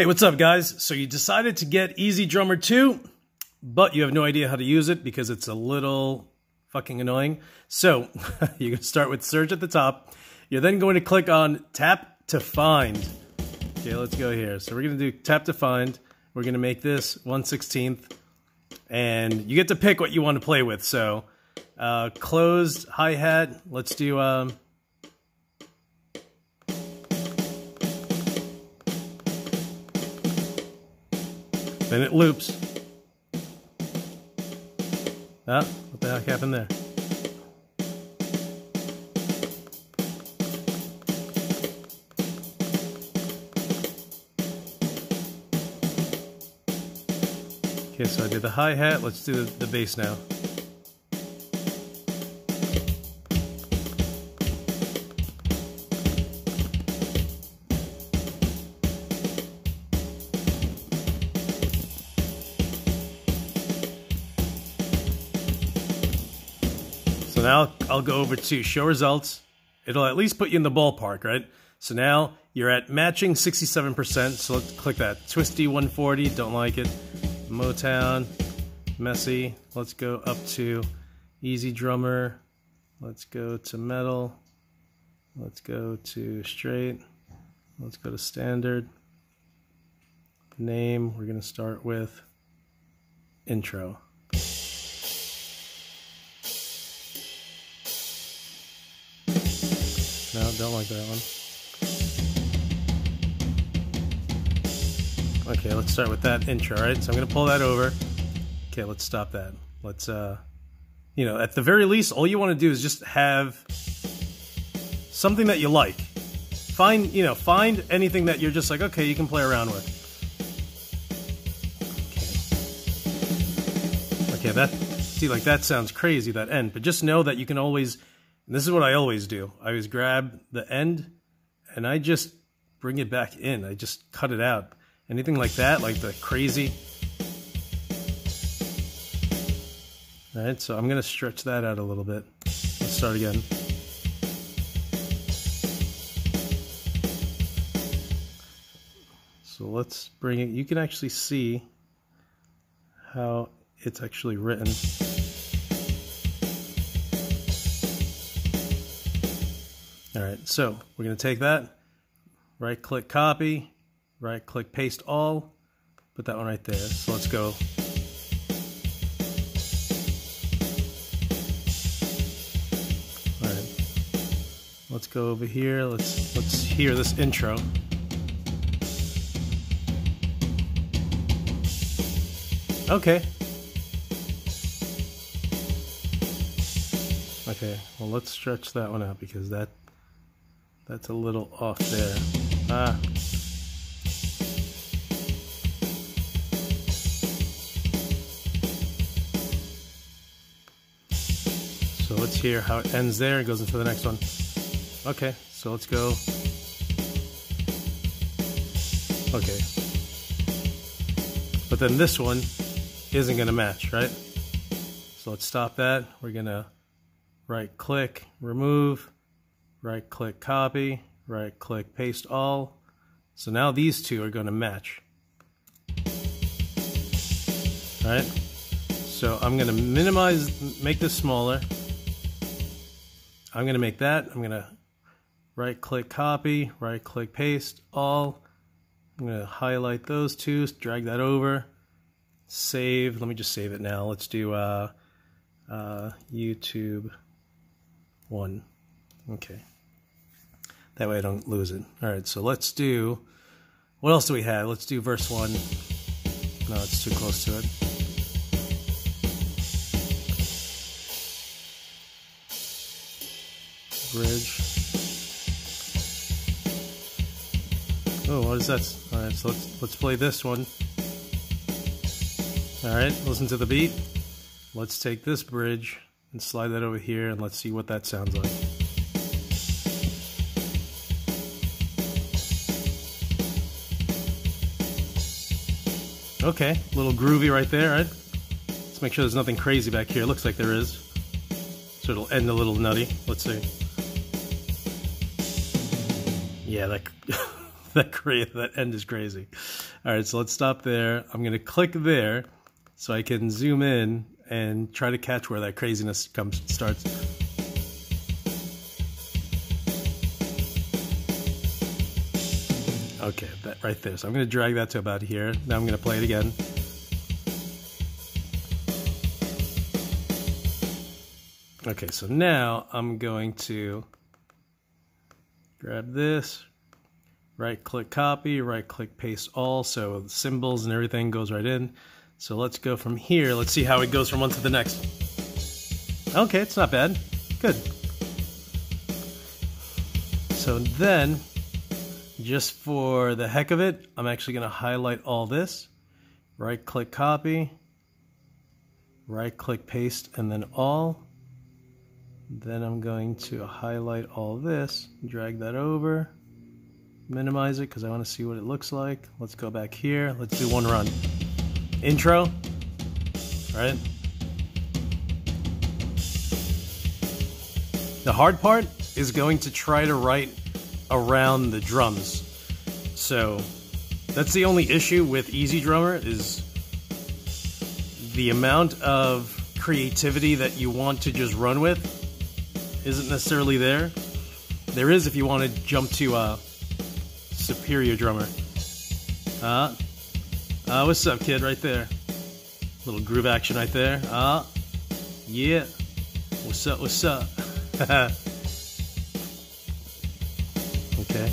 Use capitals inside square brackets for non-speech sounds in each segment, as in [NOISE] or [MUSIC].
Hey, what's up, guys? So you decided to get EZdrummer 2, but you have no idea how to use it because it's a little fucking annoying. So [LAUGHS] going to start with search at the top. You're then going to click on tap to find. Okay, let's go here. So we're going to do tap to find. We're going to make this 1 16th. And you get to pick what you want to play with. So uh, closed hi-hat. Let's do... Um, Then it loops. Ah, what the heck happened there? Okay, so I did the hi-hat, let's do the, the bass now. Now I'll go over to show results. It'll at least put you in the ballpark, right? So now you're at matching 67%. So let's click that. Twisty 140, don't like it. Motown, messy. Let's go up to EZdrummer. Let's go to metal. Let's go to straight. Let's go to standard. Name, we're going to start with intro. No, don't like that one. Okay, let's start with that intro, right? So I'm going to pull that over. Okay, let's stop that. Let's, uh, you know, at the very least, all you want to do is just have something that you like. Find, you know, find anything that you're just like, okay, you can play around with. Okay that, see, like that sounds crazy, that end, but just know that you can always and this is what I always do. I always grab the end and I just bring it back in. I just cut it out. Anything like that, like the crazy. All right, so I'm to stretch that out a little bit. Let's start again. So let's bring it. You can actually see how it's actually written. All right, so we're going to take that, right click copy, right click paste all, put that one right there. So let's go. All right, let's go over here. Let's let's hear this intro. Okay. Okay, well let's stretch that one out because that that's a little off there. Ah. So let's hear how it ends there. It goes into the next one. Okay, so let's go. Okay. But then this one isn't going to match, right? So let's stop that. We're going to right click, remove, right click copy, right click paste all. So now these two are going to match. All right. So I'm going to minimize, make this smaller. I'm going to make that. I'm going to right click copy, right click paste all. I'm going to highlight those two, drag that over, save. Let me just save it now. Let's do uh, uh, YouTube 1. Okay. That way I don't lose it. All right, so let's do, what else do we have? Let's do verse 1. No, it's too close to it. Bridge. Oh, what is that? All right, so let's let's play this one. All right, listen to the beat. Let's take this bridge and slide that over here and let's see what that sounds like. Okay, a little groovy right there, right? Let's make sure there's nothing crazy back here. Looks like there is. So it'll end a little nutty. Let's see. Yeah, that [LAUGHS] that that end is crazy. All right, so let's stop there. I'm to click there so I can zoom in and try to catch where that craziness comes starts. Okay, that right there. So I'm going to drag that to about here. Now I'm going to play it again. Okay, so now I'm going to grab this, right click copy, right click paste all, so the cymbals and everything goes right in. So let's go from here. Let's see how it goes from one to the next. Okay, it's not bad. Good. So then, just for the heck of it, I'm actually going to highlight all this. Right click copy, right click paste, and then all. Then I'm going to highlight all this, drag that over, minimize it because I want to see what it looks like. Let's go back here. Let's do one run intro, right? The hard part is going to try to write around the drums. So that's the only issue with EZdrummer is the amount of creativity that you want to just run with isn't necessarily there. There is if you want to jump to a superior drummer. Uh, uh, what's up, kid? Right there. Little groove action right there. Uh, yeah. What's up? What's up? [LAUGHS] okay.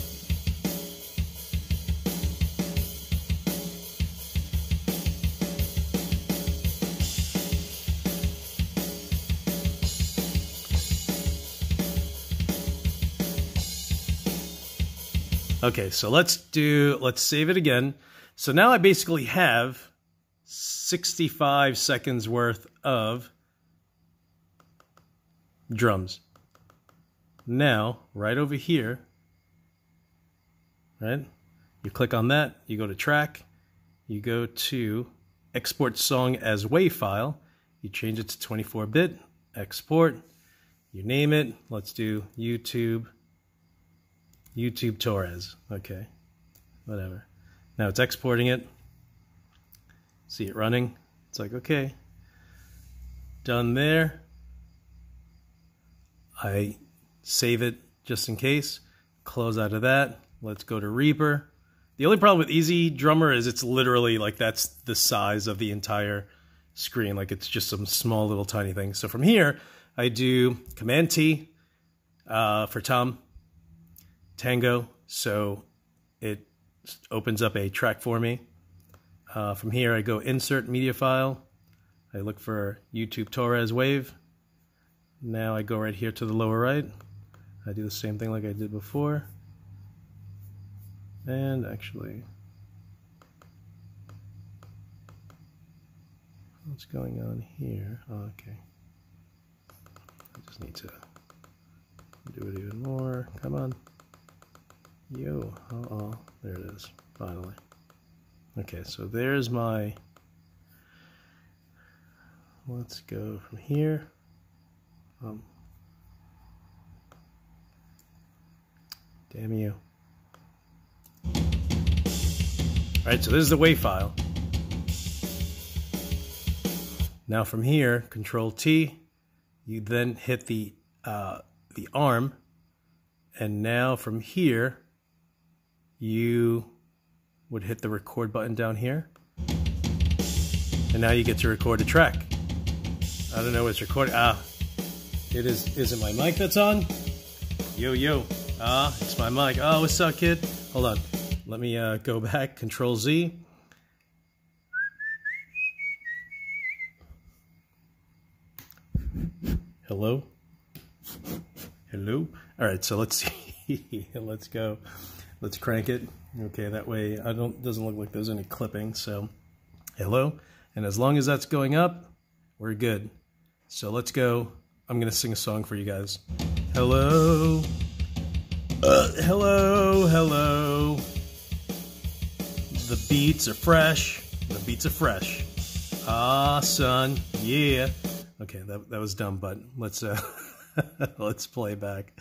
Okay, so let's do, let's save it again. So now I basically have 65 seconds worth of drums. Now, right over here, right? You click on that, you go to track, you go to export song as WAV file, you change it to 24 bit, export, you name it, let's do YouTube, YouTube Torres, okay, whatever. Now it's exporting it. See it running. It's like, okay, done there. I save it just in case. Close out of that. Let's go to Reaper. The only problem with EZdrummer is it's literally like that's the size of the entire screen. Like it's just some small little tiny thing. So from here, I do Command T uh, for Tom, Tango. So it opens up a track for me. Uh, from here, I go Insert Media File. I look for YouTube Torres Wave. Now I go right here to the lower right. I do the same thing like I did before. And actually, what's going on here? Oh, okay. I just need to do it even more. Come on. Yo, oh, oh, there it is, finally. Okay, so there's my, let's go from here. Um, damn you. Right, so this is the WAV file. Now from here, Control T, you then hit the uh, the arm, and now from here, you would hit the record button down here. And now you get to record a track. I don't know what's recording. Ah, it is. Is it my mic that's on? Yo, yo. Ah, it's my mic. Oh, what's up, kid? Hold on. Let me uh, go back. Control Z. Hello? Hello? All right, so let's [LAUGHS] see. let's go. Let's crank it. Okay, that way I don't doesn't look like there's any clipping. So, hello. And as long as that's going up, we're good. So let's go. I'm gonna sing a song for you guys. Hello. Uh, hello, hello. The beats are fresh. The beats are fresh. Ah, son, yeah. Okay, that, that was dumb, but let's uh, [LAUGHS] let's play back.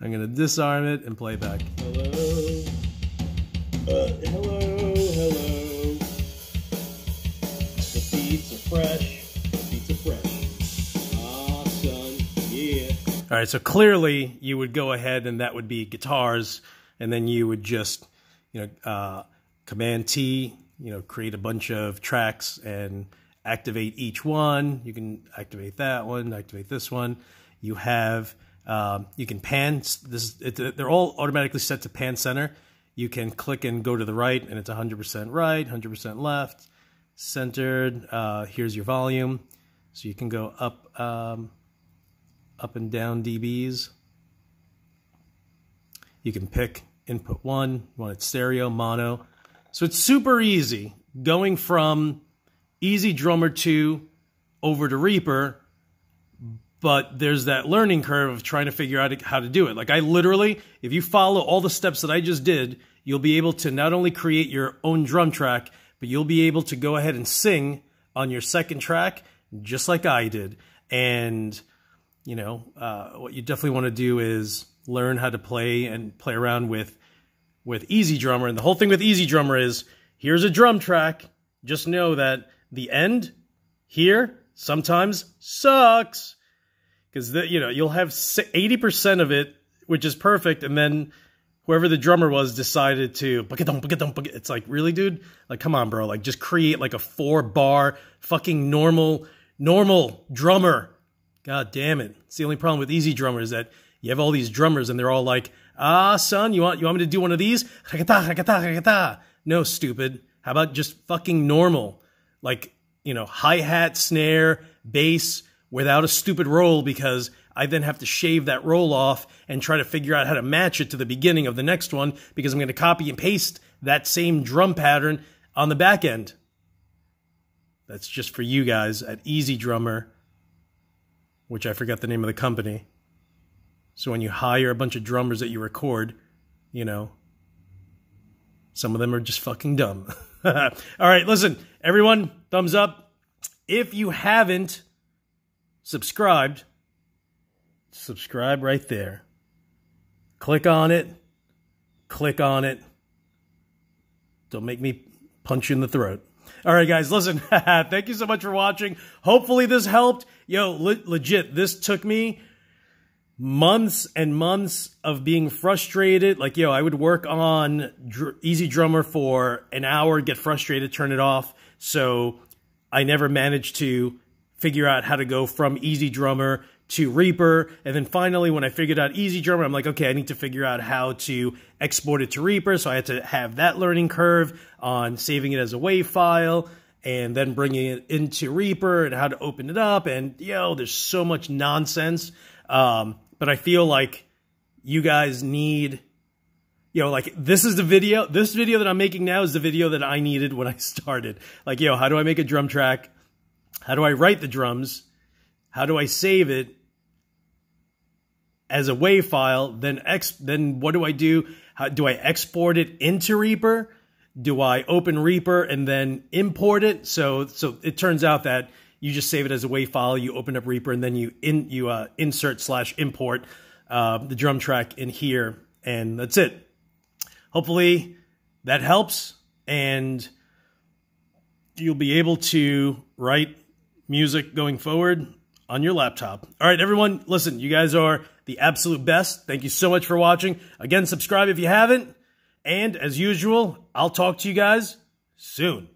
I'm gonna disarm it and play back. Hello, uh, hello, hello. The beats are fresh. The beats are fresh. Ah, son, yeah. All right, so clearly you would go ahead and that would be guitars, and then you would just, you know. Uh, Command T, you know, create a bunch of tracks and activate each one. You can activate that one, activate this one. You have, um, you can pan, this, it, they're all automatically set to pan center. You can click and go to the right, and it's 100% right, 100% left, centered. Uh, here's your volume. So you can go up, um, up and down dBs. You can pick input one, you want it stereo, mono. So it's super easy going from EZdrummer 2 over to Reaper, but there's that learning curve of trying to figure out how to do it. Like I literally, if you follow all the steps that I just did, you'll be able to not only create your own drum track, but you'll be able to go ahead and sing on your second track just like I did. And, you know, uh, what you definitely want to do is learn how to play and play around with with EZdrummer. And the whole thing with EZdrummer is here's a drum track. Just know that the end here sometimes sucks because you know you'll have 80% of it which is perfect and then whoever the drummer was decided to it's like really dude like come on bro like just create like a four bar fucking normal normal drummer god damn it it's the only problem with EZdrummer is that you have all these drummers and they're all like ah son you want you want me to do one of these no stupid how about just fucking normal like, you know, hi hat, snare, bass without a stupid roll because I then have to shave that roll off and try to figure out how to match it to the beginning of the next one because I'm going to copy and paste that same drum pattern on the back end. That's just for you guys at EZdrummer, which I forgot the name of the company. So when you hire a bunch of drummers that you record, you know, some of them are just fucking dumb. [LAUGHS] All right, listen, everyone, thumbs up. If you haven't subscribed, subscribe right there. Click on it. Click on it. Don't make me punch you in the throat. All right, guys, listen. [LAUGHS] Thank you so much for watching. Hopefully, this helped. Yo, le legit, this took me months and months of being frustrated. Like, yo, I would work on Dr Drummer for an hour, get frustrated, turn it off. So I never managed to figure out how to go from EZdrummer to Reaper. And then finally, when I figured out EZdrummer, I'm like, okay, I need to figure out how to export it to Reaper. So I had to have that learning curve on saving it as a WAV file and then bringing it into Reaper and how to open it up. And yo, there's so much nonsense. Um, but I feel like you guys need you know, like this is the video, this video that I'm making now is the video that I needed when I [LAUGHS] started. Like, yo, how do I make a drum track? How do I write the drums? How do I save it as a WAV file? Then ex, then what do I do? How do I export it into Reaper? Do I open Reaper and then import it? So, so it turns out that you just save it as a WAV file. You open up Reaper and then you in you uh, insert slash import uh, the drum track in here, and that's it. Hopefully that helps, and you'll be able to write music going forward on your laptop. All right, everyone, listen, you guys are the absolute best. Thank you so much for watching. Again, subscribe if you haven't. And as usual, I'll talk to you guys soon.